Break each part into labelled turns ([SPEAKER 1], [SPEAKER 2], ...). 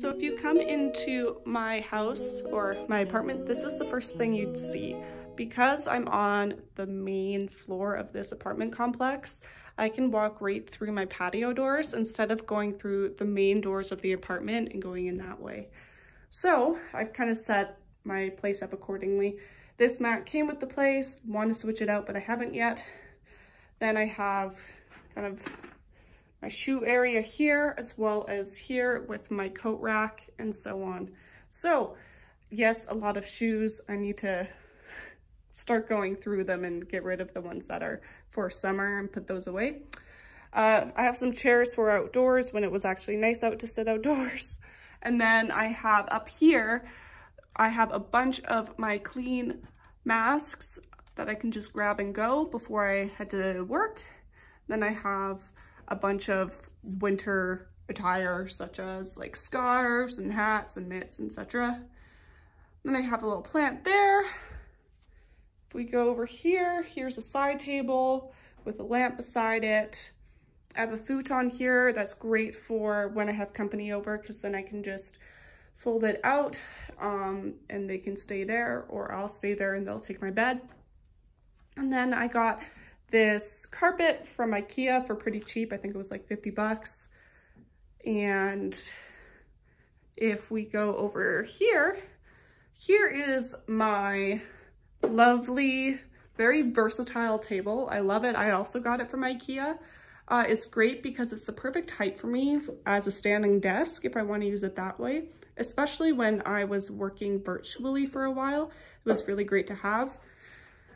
[SPEAKER 1] So if you come into my house or my apartment, this is the first thing you'd see. Because I'm on the main floor of this apartment complex, I can walk right through my patio doors instead of going through the main doors of the apartment and going in that way. So I've kind of set my place up accordingly. This mat came with the place, want to switch it out, but I haven't yet. Then I have kind of my shoe area here as well as here with my coat rack and so on. So yes, a lot of shoes. I need to start going through them and get rid of the ones that are for summer and put those away. Uh, I have some chairs for outdoors when it was actually nice out to sit outdoors. And then I have up here, I have a bunch of my clean masks that I can just grab and go before I head to work. Then I have a bunch of winter attire such as like scarves and hats and mitts, etc. Then I have a little plant there. If we go over here, here's a side table with a lamp beside it. I have a futon here that's great for when I have company over because then I can just fold it out um, and they can stay there or I'll stay there and they'll take my bed. And then I got this carpet from Ikea for pretty cheap. I think it was like 50 bucks. And if we go over here, here is my lovely, very versatile table. I love it. I also got it from Ikea. Uh, it's great because it's the perfect height for me as a standing desk if I want to use it that way, especially when I was working virtually for a while. It was really great to have.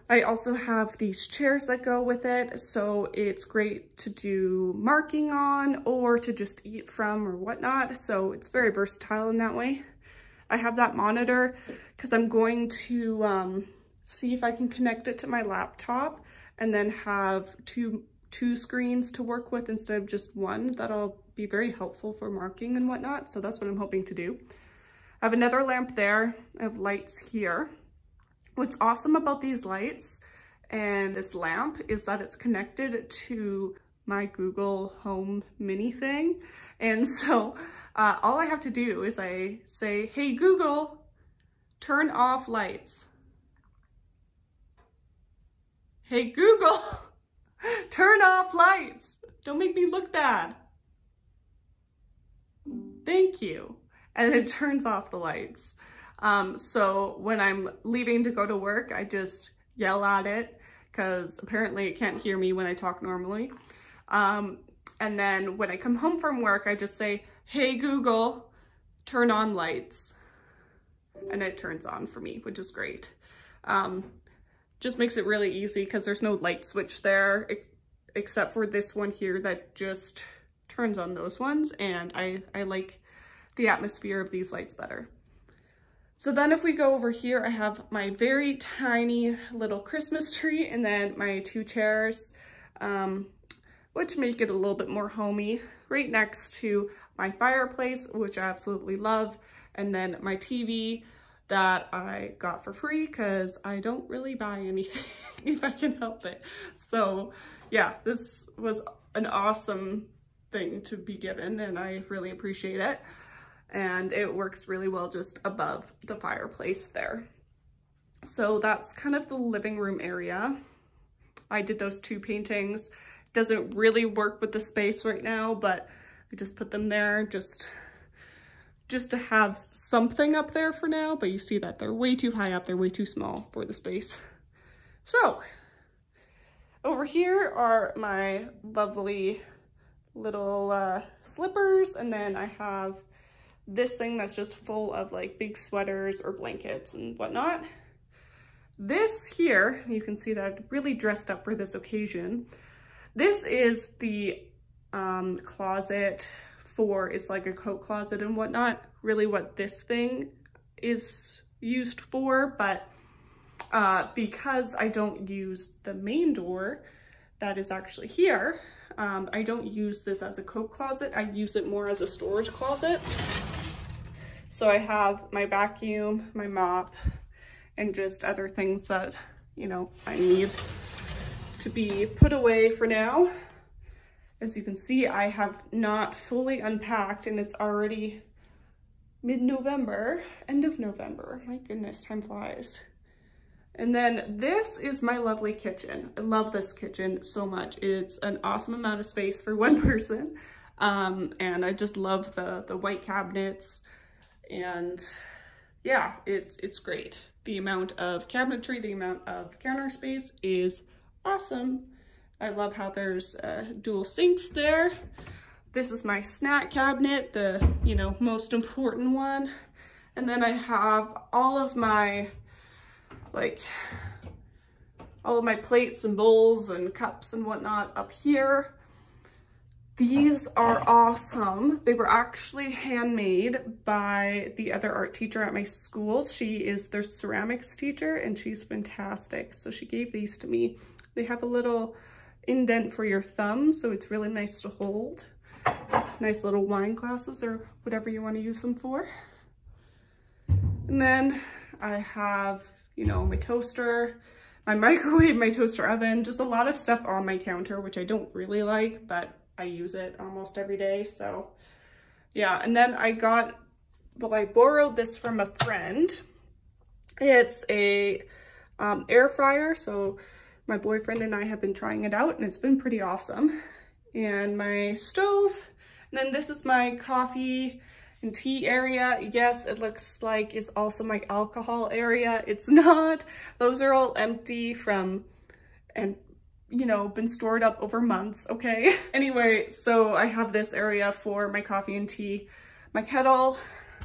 [SPEAKER 1] I also have these chairs that go with it, so it's great to do marking on or to just eat from or whatnot, so it's very versatile in that way. I have that monitor because I'm going to um, see if I can connect it to my laptop and then have two, two screens to work with instead of just one. That'll be very helpful for marking and whatnot, so that's what I'm hoping to do. I have another lamp there. I have lights here. What's awesome about these lights and this lamp is that it's connected to my Google Home Mini thing. And so uh, all I have to do is I say, hey Google, turn off lights. Hey Google, turn off lights. Don't make me look bad. Thank you. And it turns off the lights. Um, so when I'm leaving to go to work, I just yell at it because apparently it can't hear me when I talk normally. Um, and then when I come home from work, I just say, hey Google, turn on lights. And it turns on for me, which is great. Um, just makes it really easy because there's no light switch there ex except for this one here that just turns on those ones. And I, I like the atmosphere of these lights better. So then if we go over here, I have my very tiny little Christmas tree and then my two chairs, um, which make it a little bit more homey, right next to my fireplace, which I absolutely love, and then my TV that I got for free because I don't really buy anything if I can help it. So yeah, this was an awesome thing to be given and I really appreciate it and it works really well just above the fireplace there. So that's kind of the living room area. I did those two paintings. Doesn't really work with the space right now, but I just put them there just, just to have something up there for now, but you see that they're way too high up, they're way too small for the space. So, over here are my lovely little uh, slippers, and then I have this thing that's just full of like big sweaters or blankets and whatnot. This here, you can see that I really dressed up for this occasion. This is the um, closet for, it's like a coat closet and whatnot, really what this thing is used for, but uh, because I don't use the main door that is actually here, um, I don't use this as a coat closet. I use it more as a storage closet. So I have my vacuum, my mop, and just other things that, you know, I need to be put away for now. As you can see, I have not fully unpacked and it's already mid-November, end of November. My goodness, time flies. And then this is my lovely kitchen. I love this kitchen so much. It's an awesome amount of space for one person. Um, and I just love the, the white cabinets and yeah, it's, it's great. The amount of cabinetry, the amount of counter space is awesome. I love how there's uh, dual sinks there. This is my snack cabinet, the, you know, most important one. And then I have all of my, like, all of my plates and bowls and cups and whatnot up here. These are awesome. They were actually handmade by the other art teacher at my school. She is their ceramics teacher and she's fantastic. So she gave these to me. They have a little indent for your thumb, so it's really nice to hold. Nice little wine glasses or whatever you want to use them for. And then I have, you know, my toaster, my microwave, my toaster oven, just a lot of stuff on my counter, which I don't really like, but I use it almost every day. So yeah, and then I got, well, I borrowed this from a friend. It's a um, air fryer. So my boyfriend and I have been trying it out and it's been pretty awesome. And my stove, and then this is my coffee and tea area. Yes, it looks like it's also my alcohol area. It's not. Those are all empty from and you know, been stored up over months, okay? anyway, so I have this area for my coffee and tea, my kettle,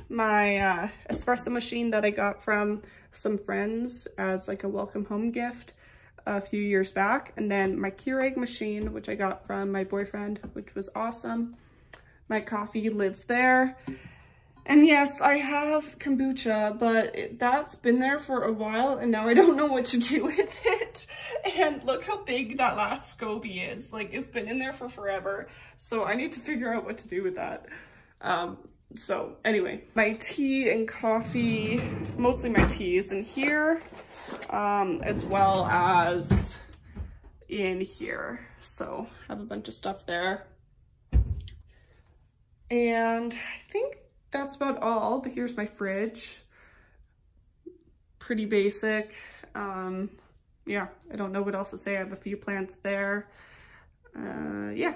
[SPEAKER 1] my uh, espresso machine that I got from some friends as like a welcome home gift a few years back. And then my Keurig machine, which I got from my boyfriend, which was awesome. My coffee lives there. And yes, I have kombucha, but it, that's been there for a while and now I don't know what to do with it. And look how big that last SCOBY is. Like it's been in there for forever. So I need to figure out what to do with that. Um, so anyway, my tea and coffee, mostly my tea is in here, um, as well as in here. So I have a bunch of stuff there. And I think that's about all. Here's my fridge. Pretty basic. Um, yeah, I don't know what else to say. I have a few plants there. Uh, yeah.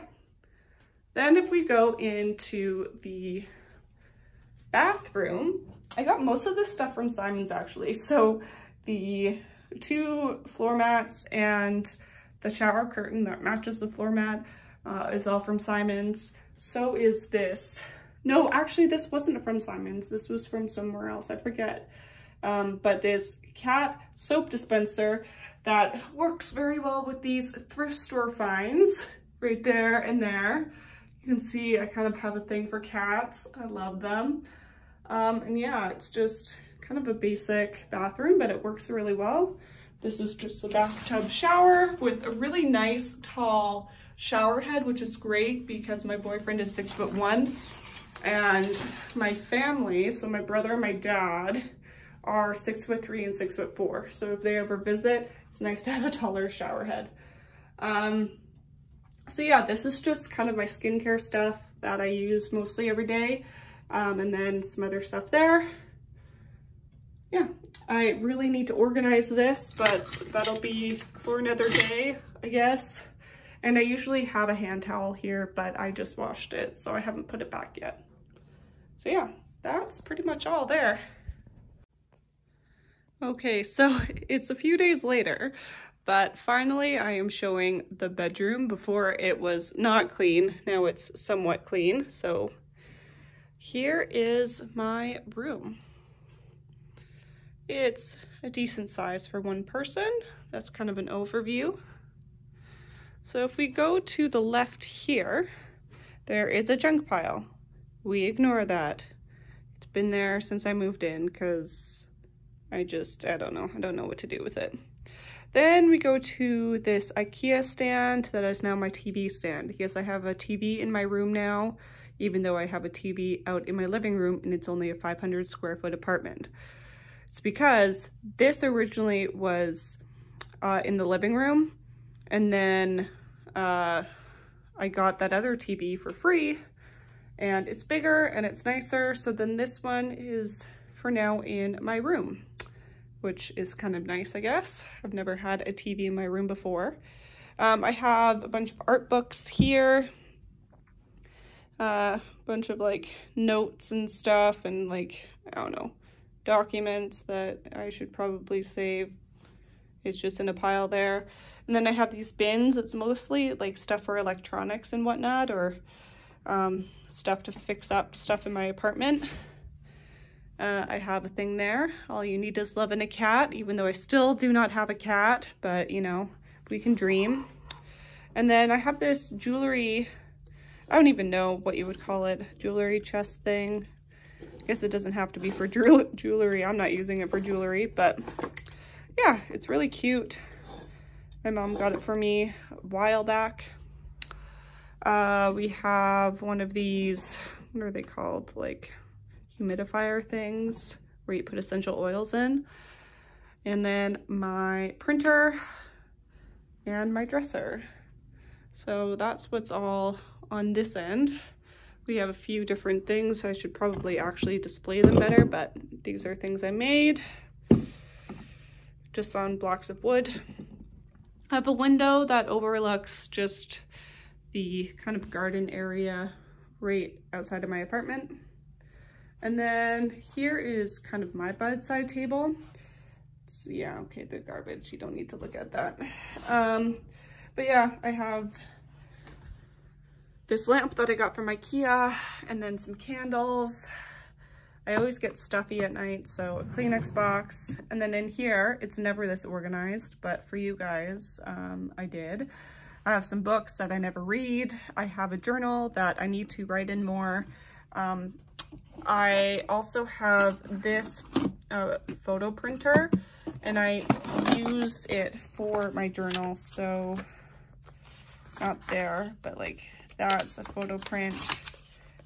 [SPEAKER 1] Then if we go into the bathroom, I got most of this stuff from Simons actually. So the two floor mats and the shower curtain that matches the floor mat uh, is all from Simons. So is this no, actually this wasn't from Simons. This was from somewhere else. I forget. Um, but this cat soap dispenser that works very well with these thrift store finds right there and there. You can see I kind of have a thing for cats. I love them. Um, and yeah, it's just kind of a basic bathroom, but it works really well. This is just a bathtub shower with a really nice tall shower head, which is great because my boyfriend is six foot one and my family, so my brother and my dad, are six foot three and six foot four. So if they ever visit, it's nice to have a taller shower head. Um, so yeah, this is just kind of my skincare stuff that I use mostly every day. Um, and then some other stuff there. Yeah, I really need to organize this, but that'll be for another day, I guess. And I usually have a hand towel here, but I just washed it, so I haven't put it back yet. So yeah, that's pretty much all there. Okay, so it's a few days later, but finally I am showing the bedroom. Before it was not clean, now it's somewhat clean. So here is my room. It's a decent size for one person. That's kind of an overview. So if we go to the left here, there is a junk pile we ignore that. It's been there since I moved in because I just, I don't know. I don't know what to do with it. Then we go to this Ikea stand that is now my TV stand. Yes, I have a TV in my room now, even though I have a TV out in my living room and it's only a 500 square foot apartment. It's because this originally was uh, in the living room and then uh, I got that other TV for free and it's bigger and it's nicer. So then this one is for now in my room, which is kind of nice, I guess. I've never had a TV in my room before. Um, I have a bunch of art books here, a uh, bunch of like notes and stuff and like, I don't know, documents that I should probably save. It's just in a pile there. And then I have these bins. It's mostly like stuff for electronics and whatnot or um, stuff to fix up stuff in my apartment. Uh, I have a thing there. All you need is love and a cat, even though I still do not have a cat, but you know, we can dream. And then I have this jewelry, I don't even know what you would call it, jewelry chest thing. I guess it doesn't have to be for jewelry. I'm not using it for jewelry, but yeah, it's really cute. My mom got it for me a while back. Uh, we have one of these, what are they called? Like humidifier things where you put essential oils in. And then my printer and my dresser. So that's what's all on this end. We have a few different things. I should probably actually display them better, but these are things I made just on blocks of wood. I have a window that overlooks just the kind of garden area right outside of my apartment. And then here is kind of my bedside table. It's, yeah, okay, the garbage, you don't need to look at that. Um, but yeah, I have this lamp that I got from Ikea and then some candles. I always get stuffy at night, so a Kleenex box. And then in here, it's never this organized, but for you guys, um, I did. I have some books that I never read. I have a journal that I need to write in more. Um, I also have this uh, photo printer and I use it for my journal. So not there, but like that's a photo print.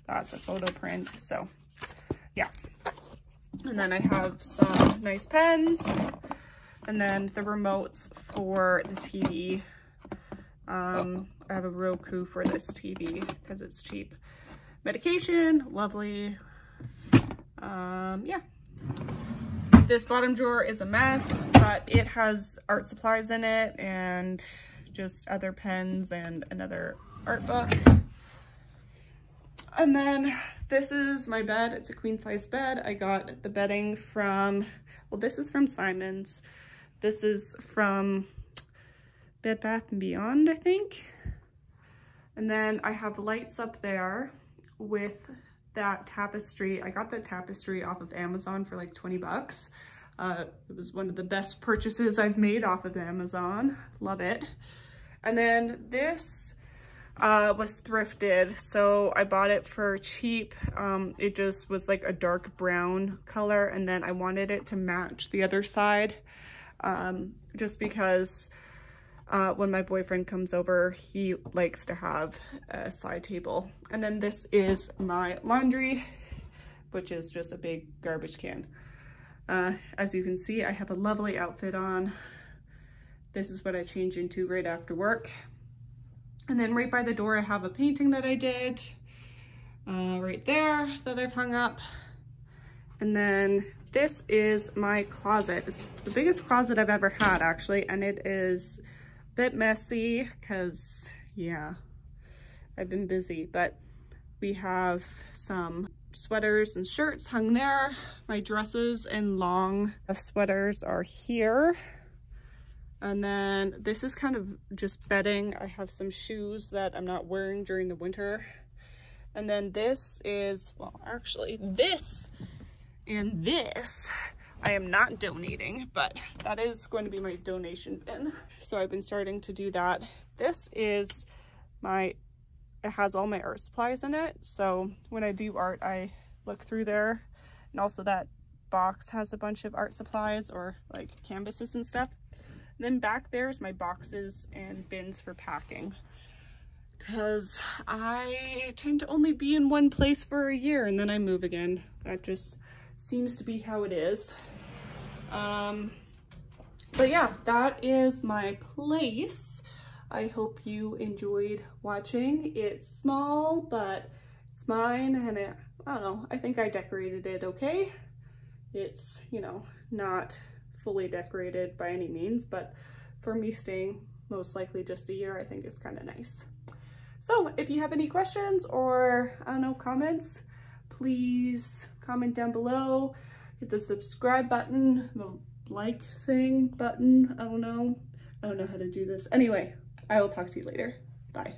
[SPEAKER 1] That's a photo print. So yeah. And then I have some nice pens and then the remotes for the TV um, I have a Roku for this TV because it's cheap. Medication, lovely. Um, yeah. This bottom drawer is a mess, but it has art supplies in it and just other pens and another art book. And then this is my bed. It's a queen size bed. I got the bedding from, well, this is from Simons. This is from Bed Bath & Beyond, I think. And then I have lights up there with that tapestry. I got that tapestry off of Amazon for like 20 bucks. Uh, it was one of the best purchases I've made off of Amazon. Love it. And then this uh, was thrifted. So I bought it for cheap. Um, it just was like a dark brown color. And then I wanted it to match the other side um, just because uh, when my boyfriend comes over, he likes to have a side table. And then this is my laundry, which is just a big garbage can. Uh, as you can see, I have a lovely outfit on. This is what I change into right after work. And then right by the door, I have a painting that I did uh, right there that I've hung up. And then this is my closet. It's the biggest closet I've ever had actually, and it is bit messy because, yeah, I've been busy, but we have some sweaters and shirts hung there. My dresses and long sweaters are here. And then this is kind of just bedding. I have some shoes that I'm not wearing during the winter. And then this is, well, actually this and this I am not donating, but that is going to be my donation bin. So I've been starting to do that. This is my, it has all my art supplies in it. So when I do art, I look through there. And also that box has a bunch of art supplies or like canvases and stuff. And then back there's my boxes and bins for packing because I tend to only be in one place for a year and then I move again. That just seems to be how it is. Um, but yeah, that is my place. I hope you enjoyed watching. It's small, but It's mine and it, I don't know, I think I decorated it okay. It's, you know, not fully decorated by any means, but for me staying most likely just a year, I think it's kind of nice. So if you have any questions or, I don't know, comments, please comment down below. Hit the subscribe button, the like thing button, I don't know. I don't know how to do this. Anyway, I will talk to you later. Bye.